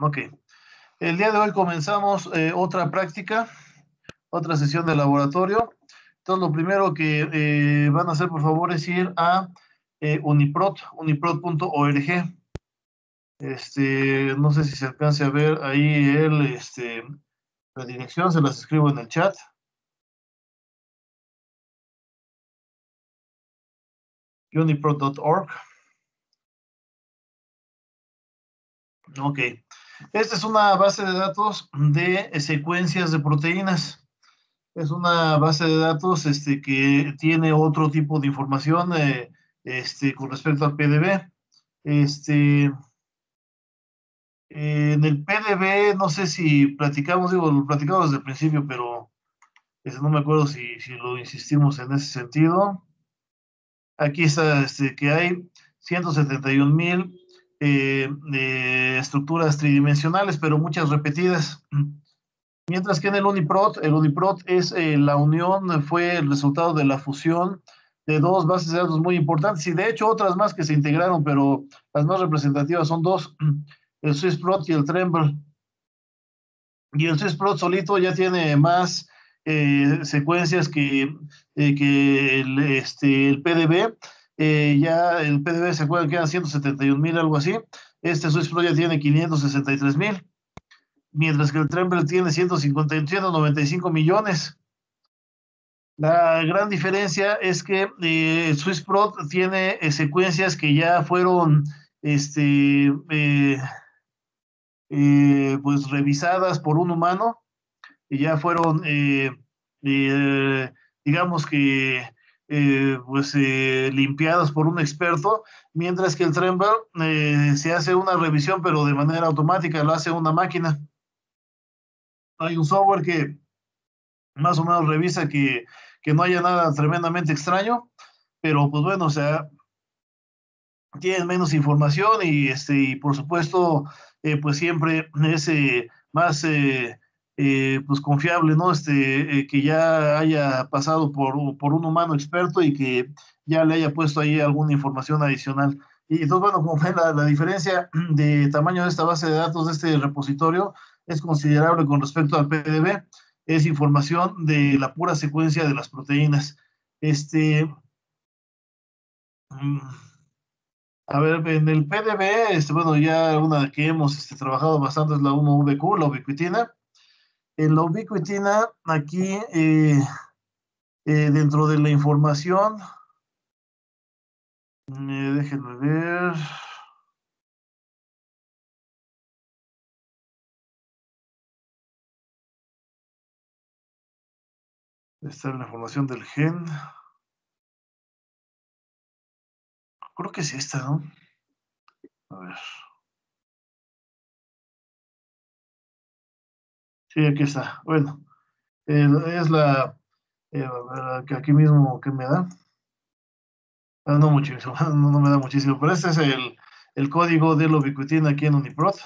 Ok. El día de hoy comenzamos eh, otra práctica, otra sesión de laboratorio. Entonces, lo primero que eh, van a hacer, por favor, es ir a eh, Uniprot, uniprot.org. Este, no sé si se alcance a ver ahí el, este, la dirección, se las escribo en el chat. uniprot.org. Ok. Esta es una base de datos de secuencias de proteínas. Es una base de datos este, que tiene otro tipo de información eh, este, con respecto al PDB. Este, en el PDB, no sé si platicamos, digo, lo platicamos desde el principio, pero este, no me acuerdo si, si, lo insistimos en ese sentido. Aquí está este, que hay 171 mil eh, estructuras tridimensionales, pero muchas repetidas. Mientras que en el Uniprot, el Uniprot es eh, la unión, fue el resultado de la fusión de dos bases de datos muy importantes y de hecho otras más que se integraron, pero las más representativas son dos, el SwissProt y el Tremble. Y el SwissProt solito ya tiene más eh, secuencias que, que el, este, el PDB eh, ya el PDB se acuerdan que eran 171 mil, algo así. Este Swiss Pro ya tiene 563 mil, mientras que el Tremble tiene 150, 195 millones. La gran diferencia es que eh, Swiss Pro tiene eh, secuencias que ya fueron este, pues revisadas por un humano y ya fueron, digamos que eh, pues eh, limpiadas por un experto, mientras que el Tremble eh, se hace una revisión, pero de manera automática, lo hace una máquina. Hay un software que más o menos revisa que, que no haya nada tremendamente extraño, pero pues bueno, o sea, tienen menos información y, este, y por supuesto, pues siempre es más eh, pues confiable, ¿no? Este, eh, que ya haya pasado por, por, un humano experto y que ya le haya puesto ahí alguna información adicional. Y entonces, bueno, como ven, la, la, diferencia de tamaño de esta base de datos, de este repositorio, es considerable con respecto al PDB. Es información de la pura secuencia de las proteínas. Este, mm, a ver, en el PDB, este, bueno, ya una que hemos este, trabajado bastante es la 1VQ, la ubiquitina en la ubiquitina, aquí eh, eh, dentro de la información, eh, déjenme ver. Esta es la información del gen. Creo que es esta, ¿no? A ver. Sí, aquí está. Bueno, es la eh, que aquí mismo que me da. Ah, no muchísimo, no, me da muchísimo, pero este es el, el código de la ubiquitina aquí en Uniprot.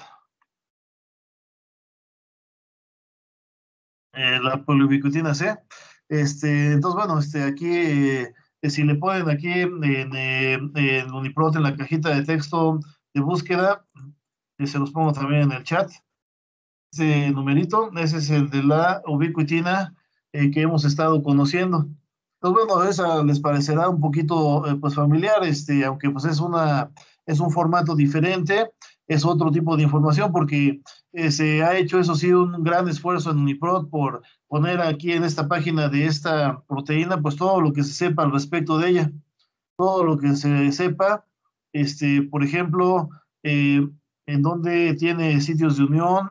Eh, la poliubiquitina C. Este, entonces, bueno, este, aquí, eh, si le ponen aquí en, Uniprot en la cajita de texto de búsqueda, se los pongo también en el chat, ese numerito, ese es el de la ubiquitina eh, que hemos estado conociendo. Entonces, bueno, esa les parecerá un poquito eh, pues familiar, este, aunque pues es una, es un formato diferente, es otro tipo de información porque eh, se ha hecho, eso sí, un gran esfuerzo en Uniprot por poner aquí en esta página de esta proteína, pues todo lo que se sepa al respecto de ella, todo lo que se sepa, este, por ejemplo, en dónde tiene sitios de unión,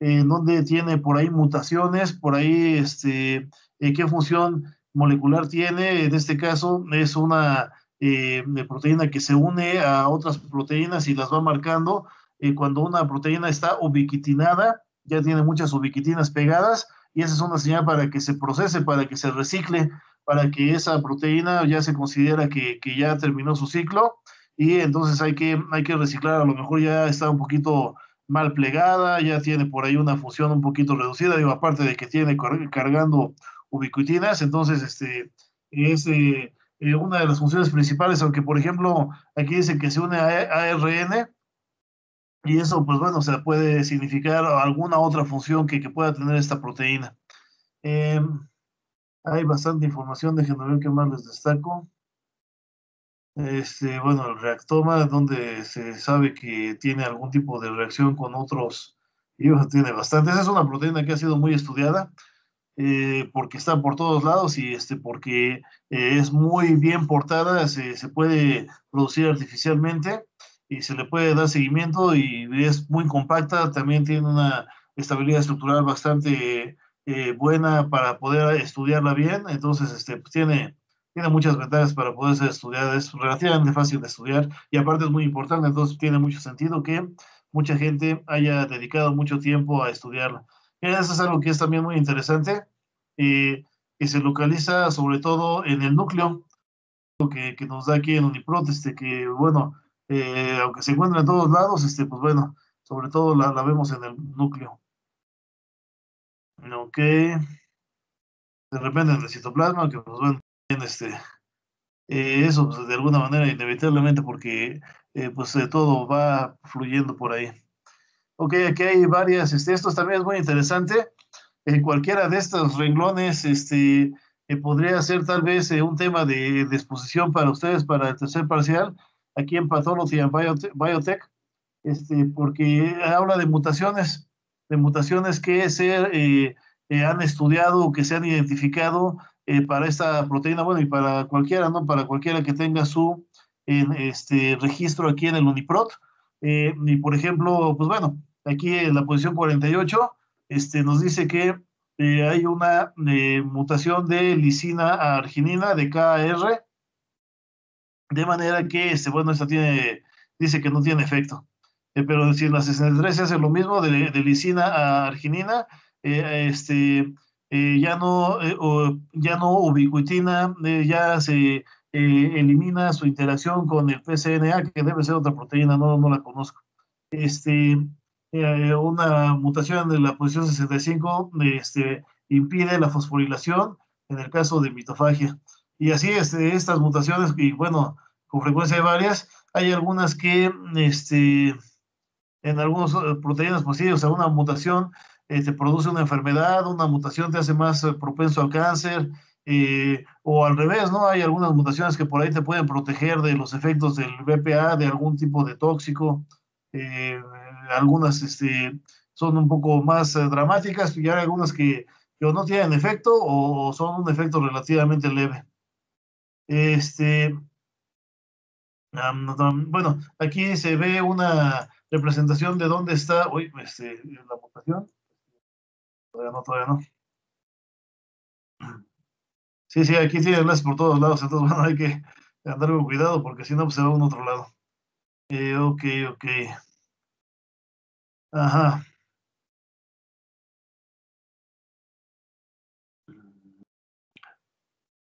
en dónde tiene por ahí mutaciones, por ahí este, eh, qué función molecular tiene. En este caso es una eh, proteína que se une a otras proteínas y las va marcando. Eh, cuando una proteína está ubiquitinada, ya tiene muchas ubiquitinas pegadas y esa es una señal para que se procese, para que se recicle, para que esa proteína ya se considera que, que ya terminó su ciclo y entonces hay que, hay que reciclar, a lo mejor ya está un poquito mal plegada, ya tiene por ahí una función un poquito reducida, digo, aparte de que tiene cargando ubiquitinas, entonces este es eh, eh, una de las funciones principales, aunque por ejemplo aquí dice que se une a ARN, y eso, pues bueno, o sea, puede significar alguna otra función que, que pueda tener esta proteína. Eh, hay bastante información, déjenme ver qué más les destaco. Este, bueno, el reactoma, donde se sabe que tiene algún tipo de reacción con otros, y tiene bastante. Esa es una proteína que ha sido muy estudiada. Eh, porque está por todos lados y este, porque eh, es muy bien portada, se, se, puede producir artificialmente y se le puede dar seguimiento y es muy compacta, también tiene una estabilidad estructural bastante eh, buena para poder estudiarla bien, entonces este, pues tiene, tiene muchas ventajas para poder ser estudiada, es relativamente fácil de estudiar y aparte es muy importante, entonces tiene mucho sentido que mucha gente haya dedicado mucho tiempo a estudiarla. Eso es algo que es también muy interesante, eh, que se localiza sobre todo en el núcleo, que, que nos da aquí en Uniprot, este, que bueno, eh, aunque se encuentra en todos lados, este, pues bueno, sobre todo la, la vemos en el núcleo. Ok. De repente en el citoplasma, que pues bueno, este, eh, eso pues, de alguna manera inevitablemente porque eh, pues todo va fluyendo por ahí. Ok, aquí hay varias, este, esto también es muy interesante. En cualquiera de estos renglones, este, podría ser tal vez un tema de, de, exposición para ustedes para el tercer parcial, aquí en Pathology and Biotech, este, porque habla de mutaciones, de mutaciones que se eh, eh, han estudiado o que se han identificado eh, para esta proteína, bueno, y para cualquiera, ¿no? Para cualquiera que tenga su este, registro aquí en el Uniprot. y por ejemplo, pues bueno, aquí en la posición 48, este, nos dice que hay una mutación de lisina a arginina de KR, de manera que, este, bueno, esta tiene, dice que no tiene efecto. Eh, pero si en la 63 se hace lo mismo de, lisina a arginina, eh, este, eh, ya, no, o, ya no ubiquitina, ya se elimina su interacción con el PCNA, que debe ser otra proteína, no, no la conozco. Este, una mutación de la posición 65 este, impide la fosforilación en el caso de mitofagia. Y así este, estas mutaciones, y bueno, con frecuencia hay varias, hay algunas que este, en algunas eh, proteínas, sí, o sea, una mutación eh, te produce una enfermedad, una mutación te hace más eh, propenso al cáncer, eh, o al revés, ¿no? Hay algunas mutaciones que por ahí te pueden proteger de los efectos del BPA, de algún tipo de tóxico, eh, algunas este, son un poco más dramáticas, y hay algunas que, que, no tienen efecto o, son un efecto relativamente leve. Este, bueno, aquí se ve una representación de dónde está, uy, este, la mutación. Todavía no, todavía no. Sí, sí, aquí tiene enlaces por todos lados, entonces bueno, hay que andar con cuidado porque si no, pues se va a un otro lado. Eh, ok, ok. Ajá.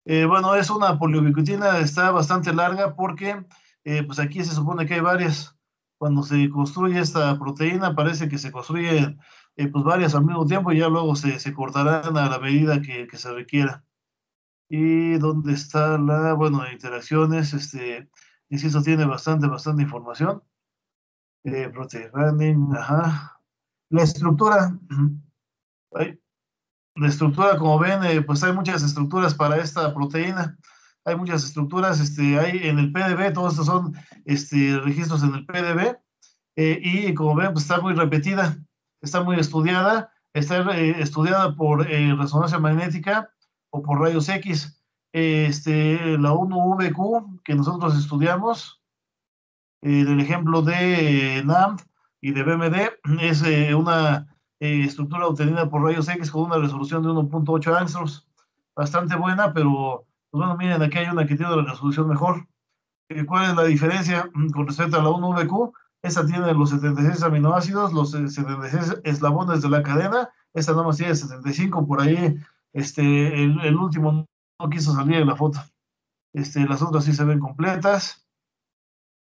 Eh, bueno, es una poliubiquitina, está bastante larga porque eh, pues aquí se supone que hay varias cuando se construye esta proteína, parece que se construyen eh, pues varias al mismo tiempo y ya luego se, se cortarán a la medida que, que, se requiera. Y dónde está la, bueno, interacciones, este, insisto, tiene bastante, bastante información. Eh, protein running, ajá. La estructura, la estructura, como ven, eh, pues hay muchas estructuras para esta proteína hay muchas estructuras, este, hay en el PDB, todos estos son este, registros en el PDB, eh, y como ven, pues está muy repetida, está muy estudiada, está eh, estudiada por eh, resonancia magnética o por rayos X. Este, la 1VQ que nosotros estudiamos, del ejemplo de NAMP y de BMD, es una estructura obtenida por rayos X con una resolución de 1.8 angstroms, bastante buena, pero pues bueno, miren, aquí hay una que tiene la resolución mejor. Eh, ¿Cuál es la diferencia mm, con respecto a la 1VQ? Esta tiene los 76 aminoácidos, los 76 eh, eslabones de la cadena. Esta nada más tiene 75 por ahí. Este, el, último no quiso salir en la foto. Este, las otras sí se ven completas.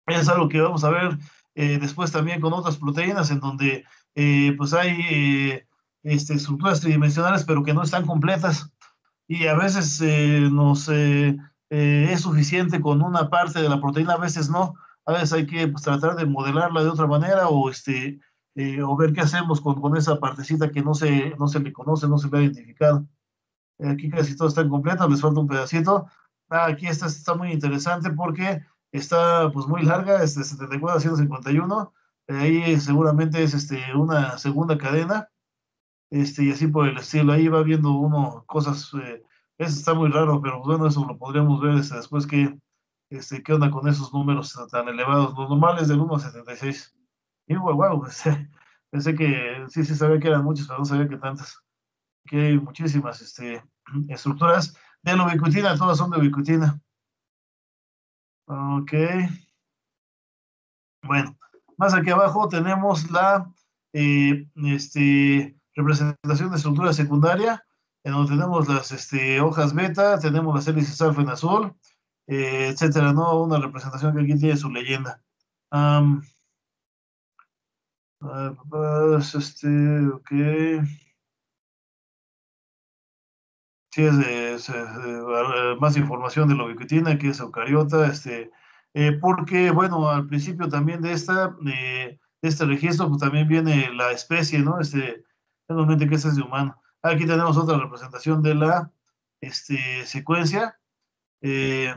Es algo que vamos a ver eh, después también con otras proteínas en donde eh, pues hay eh, este, estructuras tridimensionales pero que no están completas y a veces eh, nos es suficiente con una parte de la proteína, a veces no. A veces hay que pues, tratar de modelarla de otra manera o, este, eh, o ver qué hacemos con, con, esa partecita que no se, no se le conoce, no se le ha identificado. Aquí casi todo está completo, les falta un pedacito. Ah, aquí esta está muy interesante porque está pues muy larga, este 74 a 151. Ahí seguramente es este, una segunda cadena. Este, y así por el estilo. Ahí va viendo uno cosas. Eh, eso está muy raro, pero bueno, eso lo podríamos ver este, después que, este, qué onda con esos números tan elevados. Los normales del 1 a 76. Y wow, wow pensé, que sí, sí sabía que eran muchos, pero no sabía que tantas. Que hay muchísimas este, estructuras de la ubicutina, todas son de ubicutina. Ok. Bueno, más aquí abajo tenemos la eh, este, representación de estructura secundaria, en donde tenemos las este, hojas beta, tenemos las hélices alfa en azul, eh, etcétera, ¿no? Una representación que aquí tiene su leyenda. Este, ok. Sí, es, más información de la ubiquitina, que es eucariota, este, eh, porque, bueno, al principio también de, esta, este registro, pues también viene la especie, ¿no? Este, realmente que este es de humano. Aquí tenemos otra representación de la este, secuencia. Eh,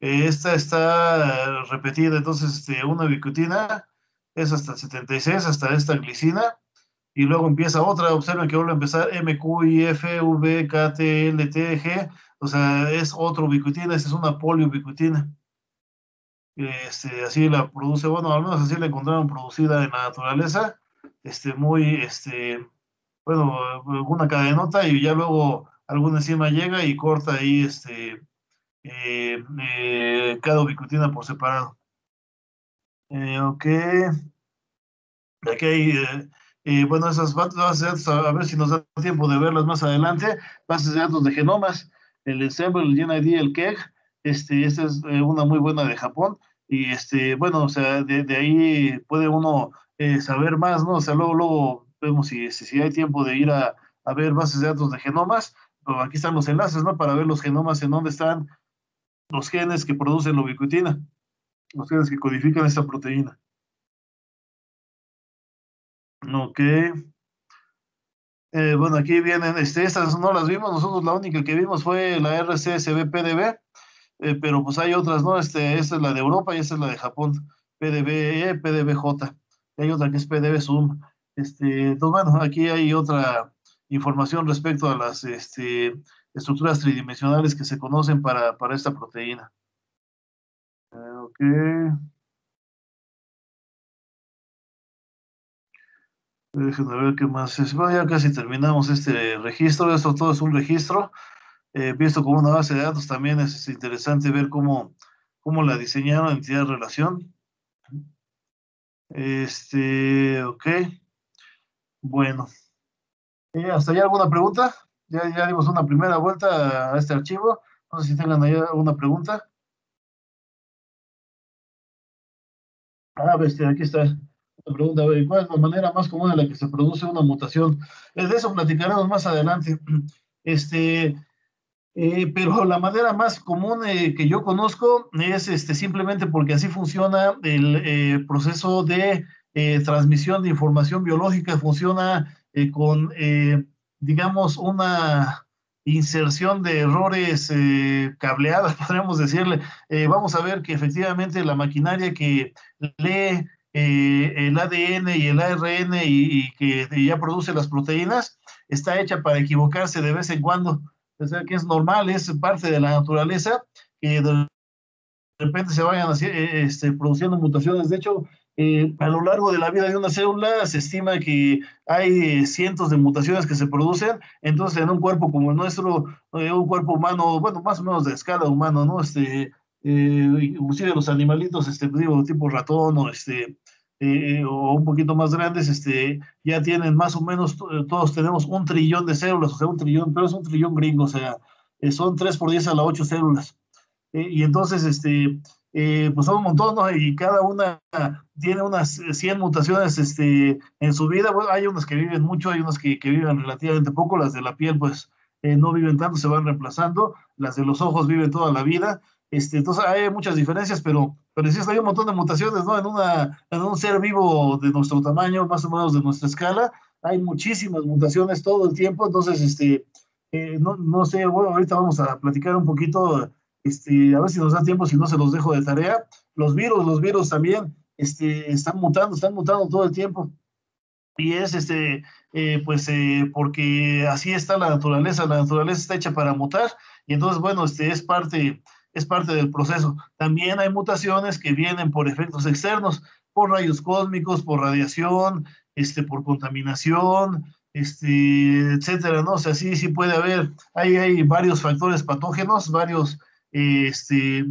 esta está repetida, entonces, este, una ubiquitina es hasta el 76, hasta esta glicina y luego empieza otra, observen que vuelve a empezar M, Q, o sea, es otro ubiquitina, esta es una poliubiquitina. Este, así la produce, bueno, al menos así la encontraron producida en la naturaleza, este, muy, este, bueno, una cadenota y ya luego alguna enzima llega y corta ahí, este, eh, eh, cada ubiquitina por separado. Eh, ok. Aquí hay y bueno, esas bases de datos, a ver si nos da tiempo de verlas más adelante, bases de datos de genomas, el Ensemble, el GNID, el KEG, este, esta es eh, una muy buena de Japón, y este, bueno, o sea, de, de ahí puede uno eh, saber más, ¿no? O sea, luego, luego vemos si, si, hay tiempo de ir a, a, ver bases de datos de genomas, pero aquí están los enlaces, ¿no? Para ver los genomas en dónde están los genes que producen la ubiquitina, los genes que codifican esta proteína. Ok. Eh, bueno, aquí vienen, este, estas no las vimos, nosotros la única que vimos fue la RCSB PDB, eh, pero pues hay otras, ¿no? Este, esta es la de Europa y esta es la de Japón, PDBE, PDBJ, y hay otra que es PDB Zoom. Este, entonces, bueno, aquí hay otra información respecto a las este, estructuras tridimensionales que se conocen para, para esta proteína. Eh, ok. Déjenme ver qué más es. Bueno, ya casi terminamos este registro. Esto todo es un registro. Eh, visto como una base de datos, también es interesante ver cómo, cómo la diseñaron entidad-relación. Este, ok. Bueno. Eh, ¿Hasta ahí alguna pregunta? Ya, dimos una primera vuelta a este archivo. No sé si tengan ahí alguna pregunta. Ah, bestia, aquí está pregunta, ¿cuál es la manera más común en la que se produce una mutación? Eh, de eso platicaremos más adelante. Este, eh, pero la manera más común eh, que yo conozco es este, simplemente porque así funciona el proceso de transmisión de información biológica, funciona con, digamos, una inserción de errores cableadas, podríamos decirle. vamos a ver que efectivamente la maquinaria que lee eh, el ADN y el ARN y, que ya produce las proteínas, está hecha para equivocarse de vez en cuando. O sea, que es normal, es parte de la naturaleza que de repente se vayan eh, este, produciendo mutaciones. De hecho, eh, a lo largo de la vida de una célula se estima que hay cientos de mutaciones que se producen. Entonces, en un cuerpo como el nuestro, un cuerpo humano, bueno, más o menos de escala humana, ¿no? Este, eh, inclusive los animalitos, este, digo, tipo ratón o este, eh, o un poquito más grandes, este, ya tienen más o menos, eh, todos tenemos un trillón de células, o sea, un trillón, pero es un trillón gringo, o sea, son 3 por 10 a la 8 células. y entonces, este, pues son un montón, ¿no? Y cada una tiene unas 100 mutaciones este, en su vida. Bueno, hay unas que viven mucho, hay unas que, que viven relativamente poco, las de la piel, pues no viven tanto, se van reemplazando, las de los ojos viven toda la vida, Este, entonces hay muchas diferencias, pero, pero sí hay un montón de mutaciones, ¿no? En, una, en un ser vivo de nuestro tamaño, más o menos de nuestra escala, hay muchísimas mutaciones todo el tiempo, entonces, este, eh, no, no, sé, bueno, ahorita vamos a platicar un poquito, este, a ver si nos da tiempo, si no se los dejo de tarea. Los virus, los virus también este, están mutando, están mutando todo el tiempo. Y es, este, eh, pues, eh, porque así está la naturaleza, la naturaleza está hecha para mutar, y entonces, bueno, este, es parte es parte del proceso. También hay mutaciones que vienen por efectos externos, por rayos cósmicos, por radiación, este, por contaminación, este, etcétera, ¿no? O sea, sí, sí puede haber, hay, hay varios factores patógenos, varios este,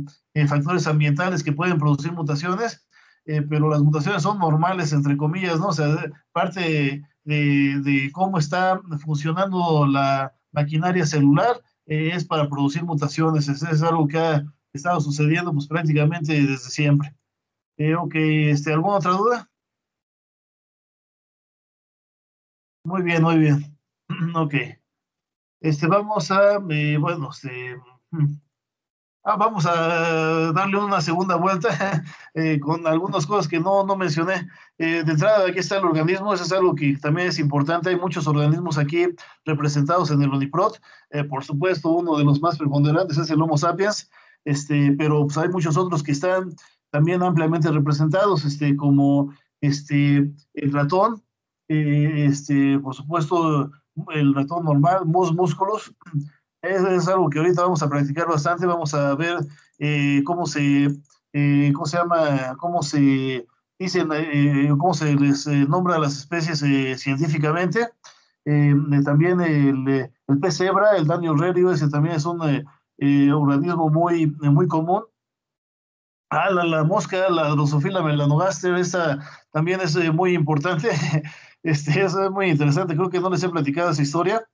factores ambientales que pueden producir mutaciones, eh, pero las mutaciones son normales, entre comillas, ¿no? O sea, parte de, cómo está funcionando la maquinaria celular eh, es para producir mutaciones. Es, es, algo que ha estado sucediendo pues prácticamente desde siempre. Eh, ok, este, ¿alguna otra duda? Muy bien, muy bien. ok. Este, vamos a, eh, bueno, este, hmm. Ah, vamos a darle una segunda vuelta eh, con algunas cosas que no, no mencioné. Eh, de entrada, aquí está el organismo, eso es algo que también es importante. Hay muchos organismos aquí representados en el UNIPROT. Eh, por supuesto, uno de los más preponderantes es el Homo sapiens, este, pero pues, hay muchos otros que están también ampliamente representados, este, como este, el ratón, este, por supuesto, el ratón normal, mus músculos es, algo que ahorita vamos a practicar bastante, vamos a ver eh, cómo se, eh, ¿cómo se llama? Cómo se dicen, eh, cómo se les nombra a las especies científicamente. también el, el pez cebra, el Daniel rerio, ese también es un organismo muy, muy común. Ah, la, la, mosca, la Drosophila melanogaster, esta también es muy importante. Este, eso es muy interesante, creo que no les he platicado esa historia.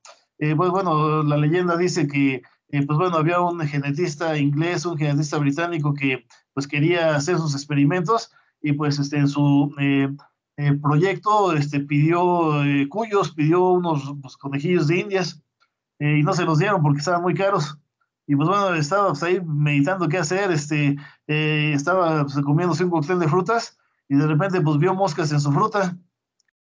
Eh, pues bueno, la leyenda dice que, eh, pues bueno, había un genetista inglés, un genetista británico que pues quería hacer sus experimentos y pues este, en su eh, proyecto este, pidió cuyos, pidió unos pues, conejillos de indias y no se los dieron porque estaban muy caros. Y pues bueno, estaba pues, ahí meditando qué hacer, este, estaba pues, comiéndose un cóctel de frutas y de repente pues vio moscas en su fruta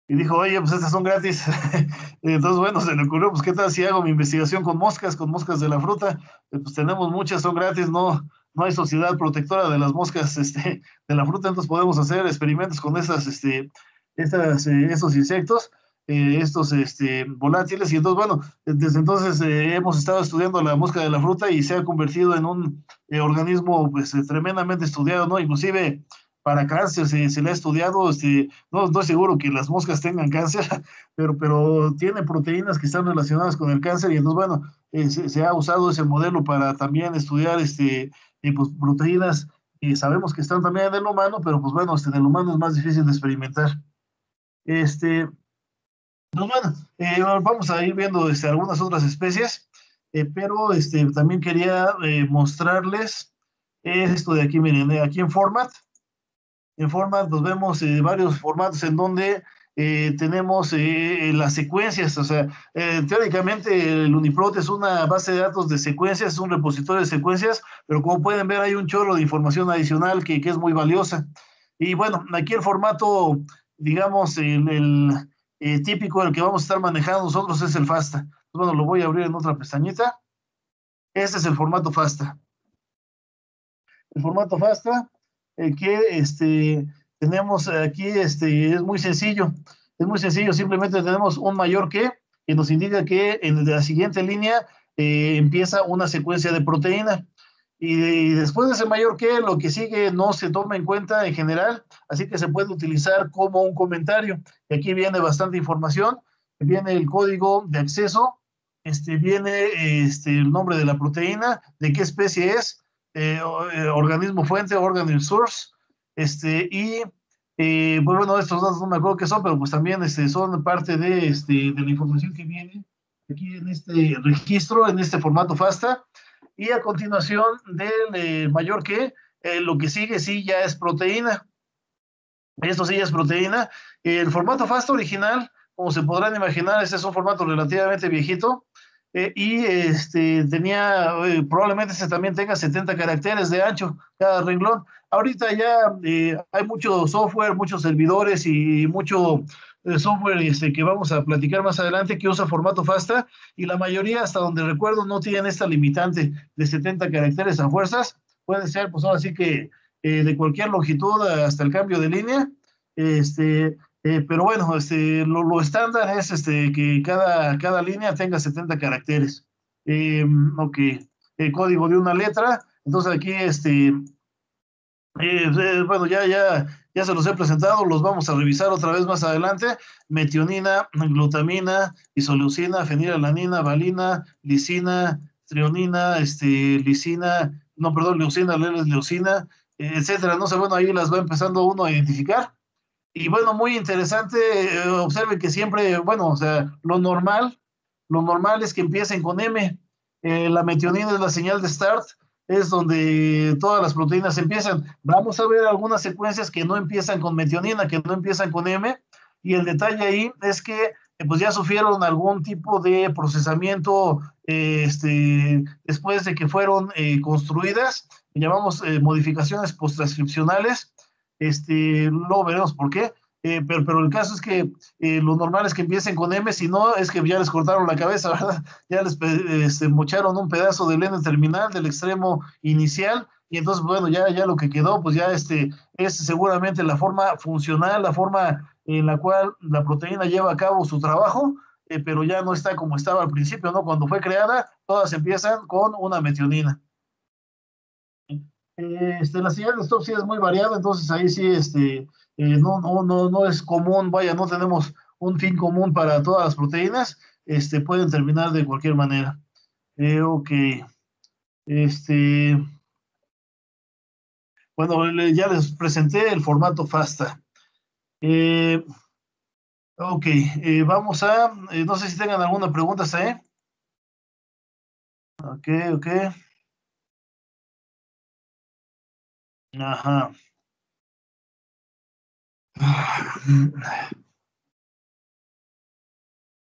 y dijo, oye, pues estas son gratis. Entonces, bueno, se le ocurrió, pues, ¿qué tal si hago mi investigación con moscas, con moscas de la fruta? Eh, pues tenemos muchas, son gratis, no, no hay sociedad protectora de las moscas este, de la fruta, entonces podemos hacer experimentos con esas, este, estas, eh, estos insectos, eh, estos este, volátiles, y entonces, bueno, desde entonces hemos estado estudiando la mosca de la fruta y se ha convertido en un organismo, pues, tremendamente estudiado, ¿no? Inclusive para cáncer, se, se le ha estudiado, este, no estoy seguro que las moscas tengan cáncer, pero, pero tiene proteínas que están relacionadas con el cáncer y entonces, bueno, eh, se, ha usado ese modelo para también estudiar este, eh, pues, proteínas que sabemos que están también en el humano, pero pues bueno, este, en el humano es más difícil de experimentar. Este, pues bueno, eh, vamos a ir viendo este, algunas otras especies, pero este, también quería mostrarles esto de aquí, miren, aquí en format, en formas, nos vemos eh, varios formatos en donde eh, tenemos eh, las secuencias, o sea, eh, teóricamente el Uniprot es una base de datos de secuencias, es un repositorio de secuencias, pero como pueden ver hay un chorro de información adicional que, que es muy valiosa. Y bueno, aquí el formato, digamos, el, el eh, típico, el que vamos a estar manejando nosotros es el FASTA. Bueno, lo voy a abrir en otra pestañita. Este es el formato FASTA. El formato FASTA que este, tenemos aquí, este, es muy sencillo, es muy sencillo, simplemente tenemos un mayor que, que nos indica que en la siguiente línea eh, empieza una secuencia de proteína. Y, y, después de ese mayor que, lo que sigue no se toma en cuenta en general, así que se puede utilizar como un comentario. Y aquí viene bastante información, viene el código de acceso, este, viene este, el nombre de la proteína, de qué especie es, eh, eh, organismo fuente, organism source, este, y eh, pues bueno, estos datos no me acuerdo qué son, pero pues también este, son parte de, este, de la información que viene aquí en este registro, en este formato FASTA, y a continuación del eh, mayor que, eh, lo que sigue sí ya es proteína. Esto sí ya es proteína. El formato FASTA original, como se podrán imaginar, este es un formato relativamente viejito, eh, y este, tenía, eh, probablemente ese también tenga 70 caracteres de ancho cada renglón. Ahorita ya eh, hay mucho software, muchos servidores y mucho software este, que vamos a platicar más adelante que usa formato FASTA y la mayoría, hasta donde recuerdo, no tienen esta limitante de 70 caracteres a fuerzas. Puede ser, pues ahora sí que de cualquier longitud hasta el cambio de línea. Este, eh, pero bueno, este, lo, estándar es este, que cada, cada línea tenga 70 caracteres. Eh, ok, el código de una letra. Entonces aquí, este, eh, bueno, ya, ya, ya se los he presentado, los vamos a revisar otra vez más adelante. Metionina, glutamina, isoleucina, fenilalanina, valina, lisina, trionina, este, lisina, no, perdón, leucina, leucina, etcétera. No sé, bueno, ahí las va empezando uno a identificar. Y bueno, muy interesante, eh, observen que siempre, bueno, o sea, lo normal, lo normal es que empiecen con M. Eh, la metionina es la señal de start, es donde todas las proteínas empiezan. Vamos a ver algunas secuencias que no empiezan con metionina, que no empiezan con M, y el detalle ahí es que eh, pues ya sufrieron algún tipo de procesamiento este, después de que fueron construidas, llamamos modificaciones post-transcripcionales, este, luego veremos por qué. Eh, pero, pero el caso es que eh, lo normal es que empiecen con M, si no, es que ya les cortaron la cabeza, ¿verdad? Ya les este, mocharon un pedazo del N terminal, del extremo inicial, y entonces, bueno, ya, ya lo que quedó, pues ya este, es seguramente la forma funcional, la forma en la cual la proteína lleva a cabo su trabajo, eh, pero ya no está como estaba al principio, ¿no? Cuando fue creada, todas empiezan con una metionina. Este, la señal de stop sí es muy variada, entonces ahí sí este, eh, no, no, no, no es común, vaya, no tenemos un fin común para todas las proteínas, este, pueden terminar de cualquier manera. Eh, ok. Este, bueno, ya les presenté el formato FASTA. Eh, ok, vamos a, no sé si tengan alguna pregunta, ahí. Ok, ok. Ajá.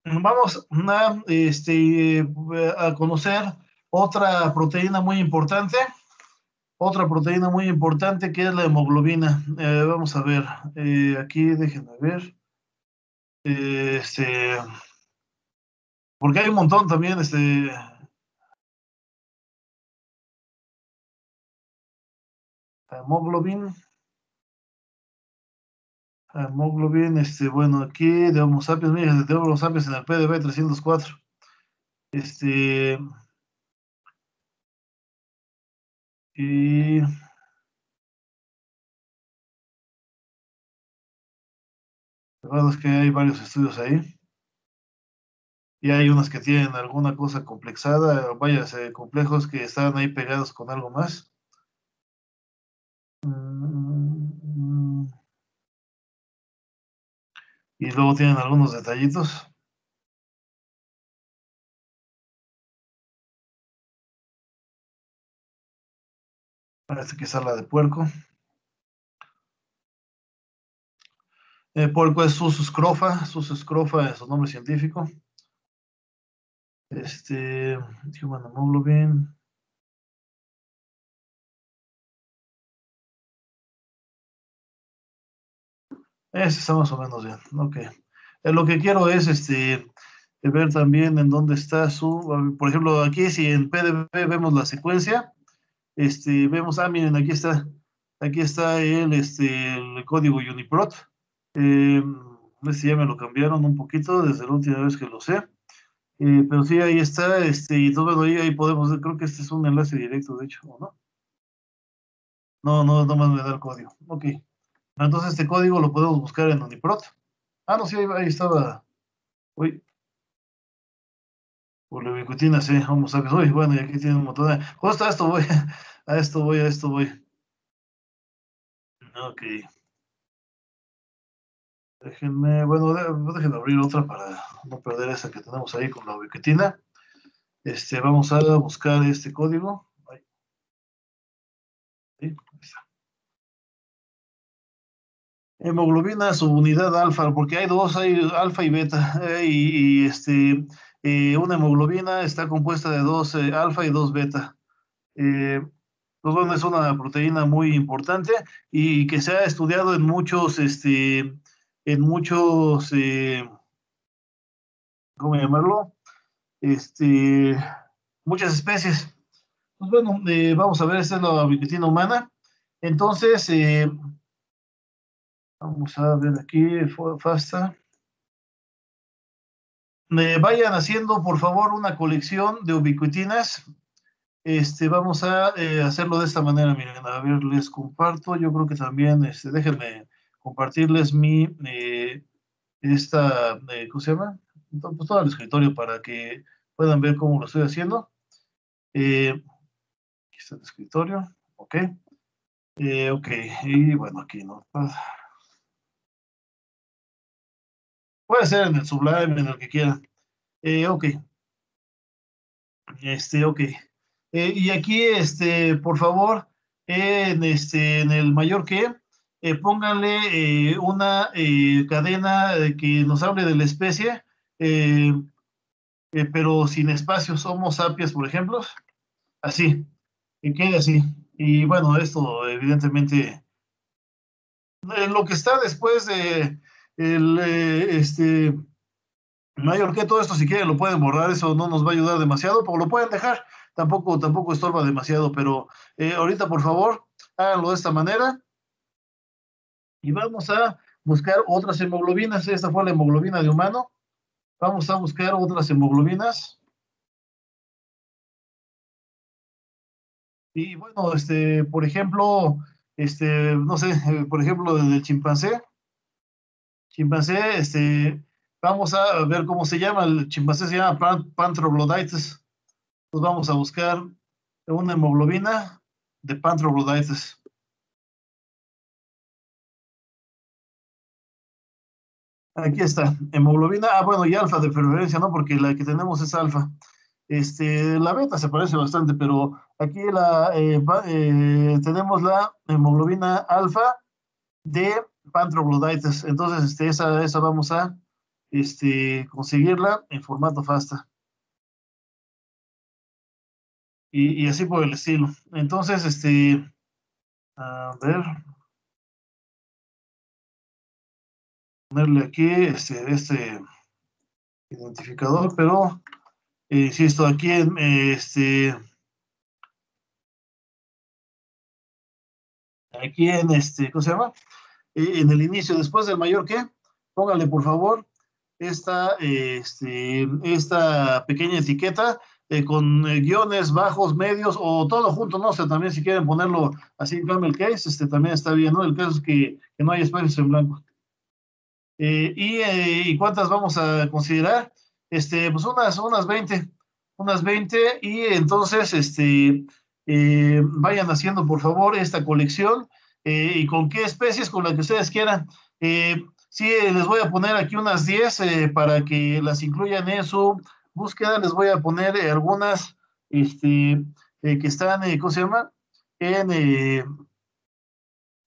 Vamos a, este, a conocer otra proteína muy importante, otra proteína muy importante que es la hemoglobina. Eh, vamos a ver, eh, aquí déjenme ver. este, porque hay un montón también, este, hemoglobin. Hemoglobin, este, bueno, aquí de Homo sapiens, mira, de Homo sapiens en el PDB 304. Este. Y. Es que hay varios estudios ahí. Y hay unas que tienen alguna cosa complexada, vaya, complejos que están ahí pegados con algo más. Y luego tienen algunos detallitos. Parece que es la de puerco. El puerco es Sus scrofa, Sus scrofa es su nombre científico. Este, Human Hemoglobin. Ese está más o menos bien. Ok. Eh, lo que quiero es este, ver también en dónde está su. Por ejemplo, aquí, si en PDB vemos la secuencia, este, vemos, ah, miren, aquí está. Aquí está el, este, el código Uniprot. Eh, si ya me lo cambiaron un poquito desde la última vez que lo sé. Eh, pero sí, ahí está, este, y todo ahí, ahí podemos, creo que este es un enlace directo, de hecho, ¿o no? No, no, nomás me da el código. Ok. Entonces este código lo podemos buscar en Uniprot. Ah, no, sí, ahí, estaba. Uy. Poliubicutina, sí, vamos a ver. Uy, bueno, y aquí tiene un montón de... Justo a esto voy, a esto voy, a esto voy. Ok. Déjenme, bueno, déjenme abrir otra para no perder esa que tenemos ahí con la ubiquitina. Este, vamos a buscar este código. Ahí. Sí, hemoglobina unidad alfa, porque hay dos, hay alfa y beta, eh, y, este, eh, una hemoglobina está compuesta de dos eh, alfa y dos beta. Pues bueno, es una proteína muy importante y que se ha estudiado en muchos, este, en muchos, ¿cómo llamarlo? Este, muchas especies. Pues bueno, vamos a ver, esta es la ubiquitina humana. Entonces, vamos a ver aquí, FASTA. Me vayan haciendo, por favor, una colección de ubiquitinas este, vamos a eh, hacerlo de esta manera, miren, a ver, les comparto, yo creo que también, este, déjenme compartirles mi, eh, esta, eh, ¿cómo se llama? Pues todo el escritorio para que puedan ver cómo lo estoy haciendo. Aquí está el escritorio, ok. Ok, y bueno, aquí no. Puede ser en el Sublime, en el que quieran. Eh, ok. Este, ok. Eh, y aquí, este, por favor, en, este, en el mayor que, eh, pónganle eh, una cadena que nos hable de la especie, pero sin espacios, Homo sapiens, por ejemplo, así, que quede así. Y bueno, esto evidentemente, lo que está después de el, este, mayor que todo esto, si quieren lo pueden borrar, eso no nos va a ayudar demasiado, pero lo pueden dejar tampoco, tampoco estorba demasiado, pero eh, ahorita por favor háganlo de esta manera y vamos a buscar otras hemoglobinas. Esta fue la hemoglobina de humano. Vamos a buscar otras hemoglobinas. Y bueno, este, por ejemplo, este, no sé, por ejemplo, del chimpancé. Chimpancé, este, vamos a ver cómo se llama. El chimpancé se llama Panthroglodites pues vamos a buscar una hemoglobina de Panthroglodites. Aquí está, hemoglobina, ah, bueno, y alfa de preferencia, ¿no? Porque la que tenemos es alfa. Este, la beta se parece bastante, pero aquí la, eh, eh, tenemos la hemoglobina alfa de Panthroglodites. Entonces, este, esa, esa vamos a este, conseguirla en formato FASTA. y, y, así por el estilo. Entonces, este, a ver, ponerle aquí este, este identificador, pero eh, insisto, aquí en este, aquí en este, ¿cómo se llama? Eh, en el inicio, después del mayor que, póngale por favor esta, este, esta pequeña etiqueta eh, con eh, guiones bajos, medios o todo junto, no sé, también si quieren ponerlo así en camel case, este también está bien, ¿no? El caso es que, que no hay espacios en blanco. Eh, y, eh, y, cuántas vamos a considerar? Este, pues unas, unas 20, unas 20, y entonces, este, eh, vayan haciendo por favor esta colección, y con qué especies, con la que ustedes quieran. sí, les voy a poner aquí unas 10 para que las incluyan en su búsqueda les voy a poner eh, algunas este, eh, que están, eh, ¿cómo se llama? En, eh,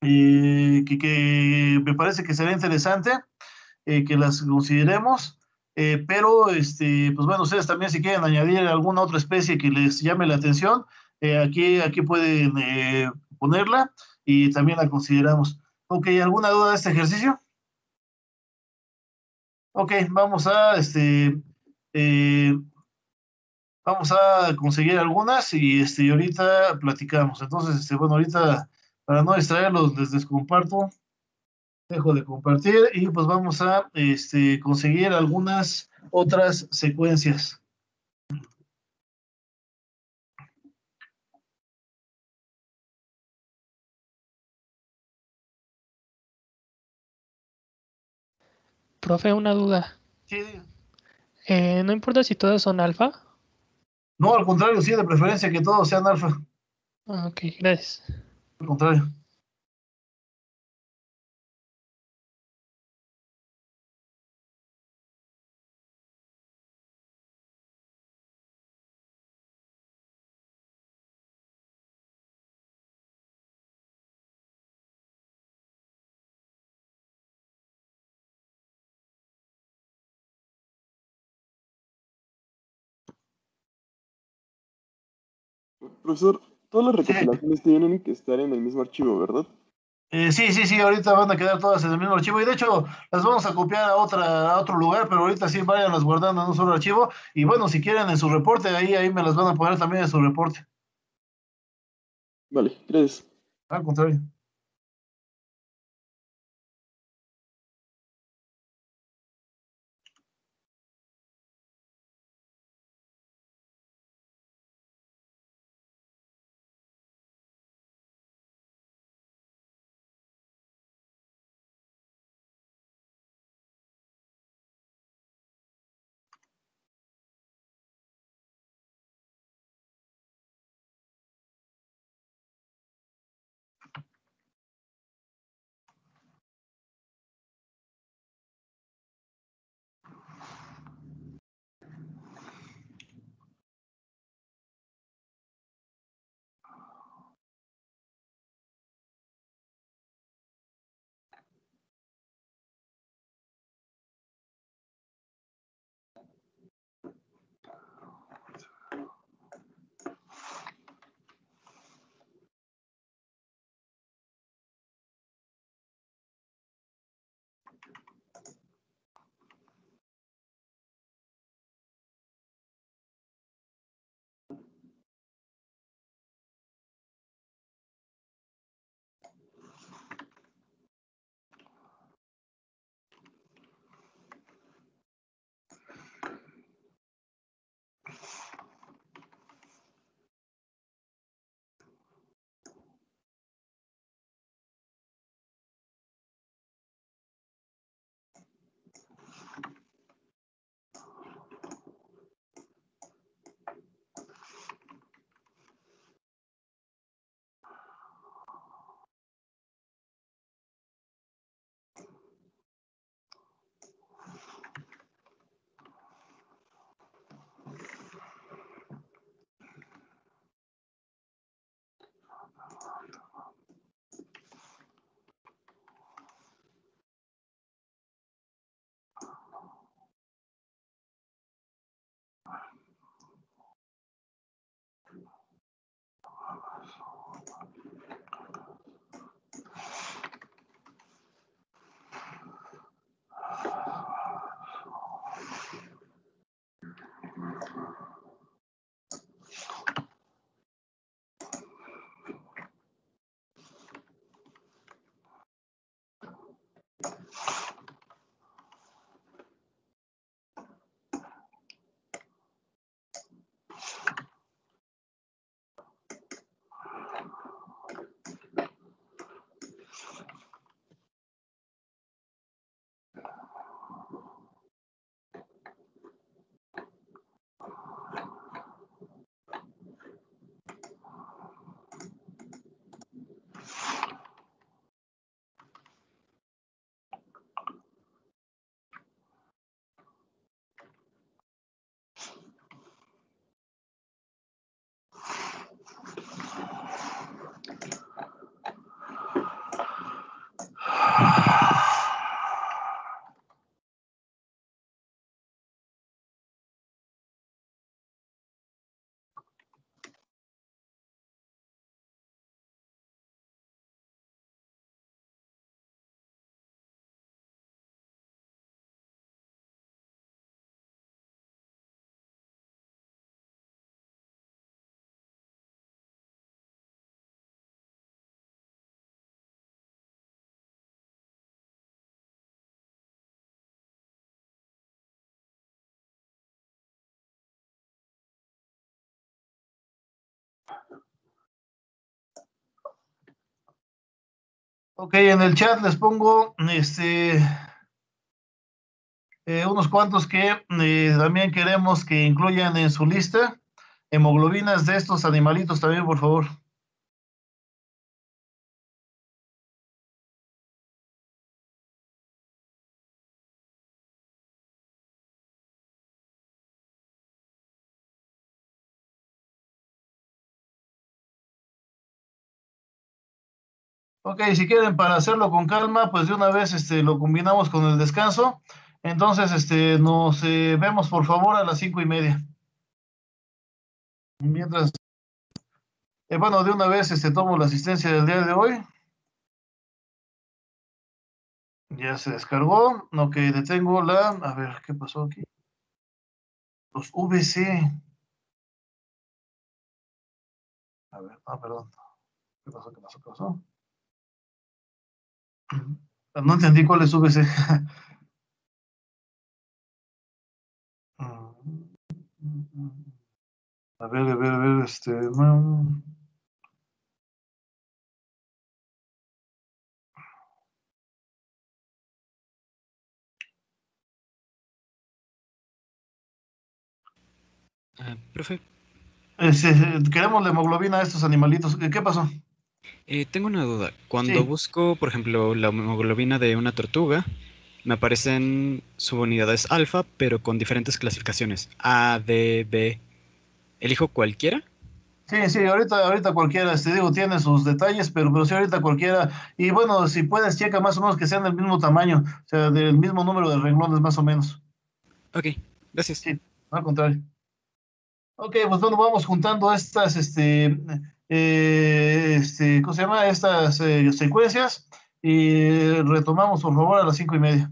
eh, que, que, me parece que será interesante que las consideremos, pero este, pues bueno, ustedes también si quieren añadir alguna otra especie que les llame la atención, aquí, aquí pueden ponerla y también la consideramos. Ok, ¿alguna duda de este ejercicio? Ok, vamos a este, eh, vamos a conseguir algunas y este, ahorita platicamos. Entonces, este, bueno, ahorita para no distraerlos les descomparto, dejo de compartir y pues vamos a este, conseguir algunas otras secuencias. Profe, una duda. Sí. Eh, no importa si todos son alfa. No, al contrario, sí, de preferencia que todos sean alfa. Ah, ok, gracias. Al contrario. Profesor, todas las recopilaciones tienen que estar en el mismo archivo, ¿verdad? Eh, sí, sí, sí, ahorita van a quedar todas en el mismo archivo y de hecho las vamos a copiar a, otra, a otro lugar, pero ahorita sí vayan las guardando en un solo archivo y bueno, si quieren en su reporte, ahí, ahí me las van a poner también en su reporte. Vale, gracias. Al contrario. Ok, en el chat les pongo este eh, unos cuantos que eh, también queremos que incluyan en su lista. Hemoglobinas de estos animalitos también, por favor. Ok, si quieren para hacerlo con calma, pues de una vez este, lo combinamos con el descanso. Entonces, este, nos eh, vemos por favor a las cinco y media. Mientras Eh, bueno, de una vez este, tomo la asistencia del día de hoy. Ya se descargó. Ok, detengo la. A ver, ¿qué pasó aquí? Los VC. A ver, ah, perdón. ¿Qué pasó? ¿Qué pasó? ¿Qué pasó? No entendí cuál es VC. A ver, a ver, a ver, este. No. Ah, profe, Este, queremos la hemoglobina a estos animalitos. ¿Qué pasó? Eh, tengo una duda. Cuando Sí. busco, por ejemplo, la hemoglobina de una tortuga, me aparecen subunidades alfa, pero con diferentes clasificaciones. A, D, B. ¿Elijo cualquiera? Sí, sí, ahorita, ahorita cualquiera, te digo, tiene sus detalles, pero, pero sí, ahorita cualquiera. Y bueno, si puedes, checa más o menos que sean del mismo tamaño, o sea, del mismo número de renglones más o menos. Ok, gracias. Sí. Al contrario. Ok, pues bueno, vamos juntando estas, este, eh, este, ¿cómo se llama? Estas eh, secuencias y retomamos, por favor, a las cinco y media.